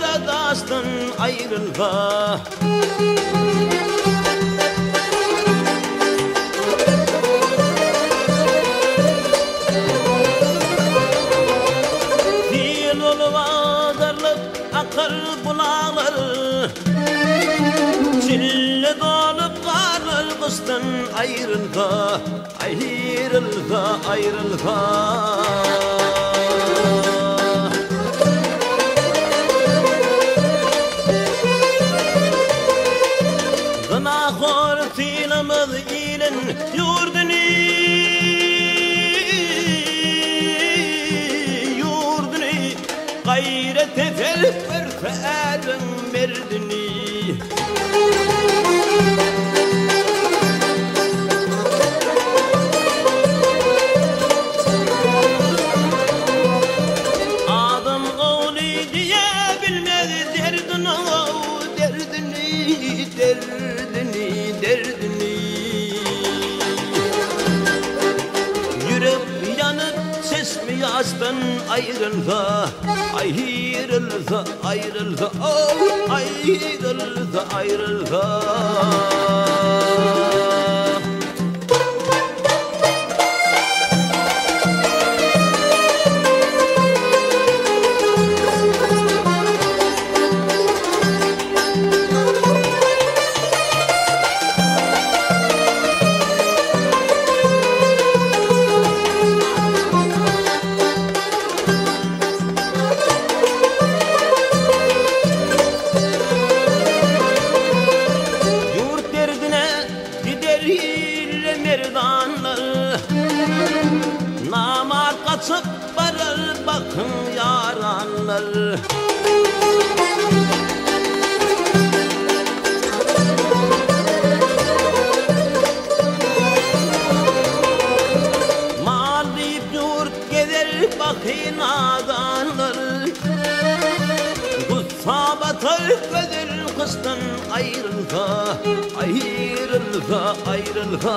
Karadaş'tan ayrılma. Fil olvadarlık akar bulağlar Çille dolup karlar kıştan ayrılma. Ayrılma ayrılma Elf er verden mer ayrılsa Ayrılsa, ayrılsa, oh, ayrılsa, ayrılsa kaçıp varır bakın yaranlar. Mal deyip yurt gider bakın adanlar Kutsa batar gözül kıştan ayrılsa Ayrılsa, ayrılsa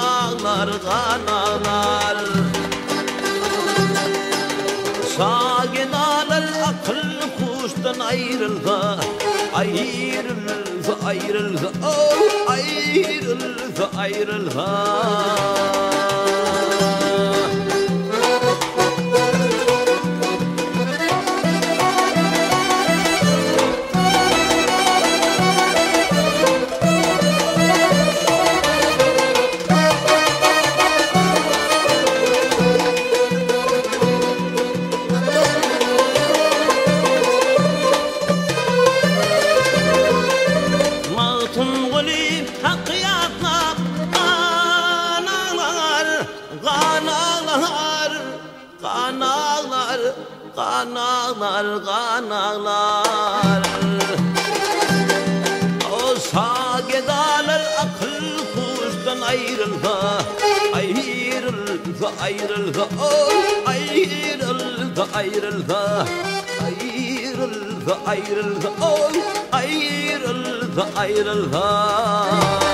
kanağlar, kanağlar Kanağlar, kanağlar Sagidalar akıl kuştan ayrılsa Ayrılsa, ayrılsa, oh, ayrılsa, ayrılsa Kanağlar, kanağlar, kanağlar O sagedalar akıl kuştan ayrılsa Ayrılsa, ayrılsa, oh, ayrılsa, ayrılsa Ayrılsa, ayrılsa, oh, ayrılsa, ayrılsa